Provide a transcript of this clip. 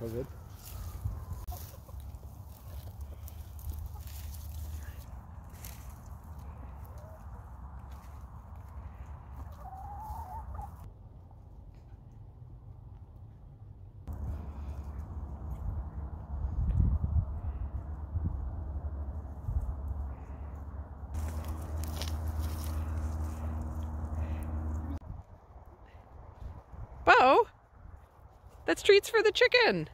Was it? Bo, that's treats for the chicken.